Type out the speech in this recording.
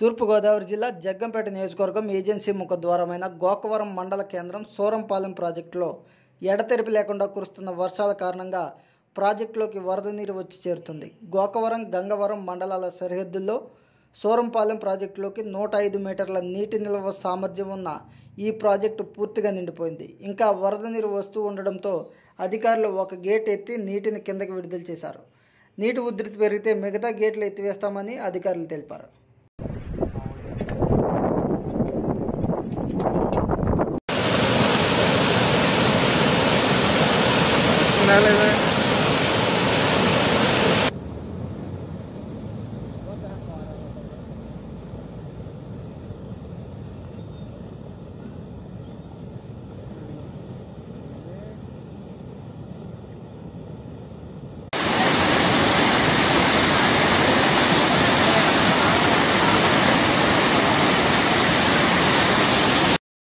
తూర్పుగోదావరి జిల్లా జగ్గంపేట నియోజకవర్గం ఏజెన్సీ ముఖద్వారమైన గోకవరం మండల కేంద్రం సూరంపాలెం ప్రాజెక్టులో ఎడతెరిపి లేకుండా కురుస్తున్న వర్షాల కారణంగా ప్రాజెక్టులోకి వరద నీరు వచ్చి చేరుతుంది. గోకవరం గంగవరం మండలాల సరిహద్దుల్లో సూరంపాలెం ప్రాజెక్టులోకి నూట ఐదు మీటర్ల నీటి నిల్వ సామర్థ్యం ఉన్న ఈ ప్రాజెక్టు పూర్తిగా నిండిపోయింది. ఇంకా వరద నీరు వస్తూ ఉండడంతో అధికారులు ఒక గేట్ ఎత్తి నీటిని కిందకి విడుదల చేశారు. నీటి ఉధృతి పెరిగితే మిగతా గేట్లు ఎత్తివేస్తామని అధికారులు తెలిపారు. डाले हुए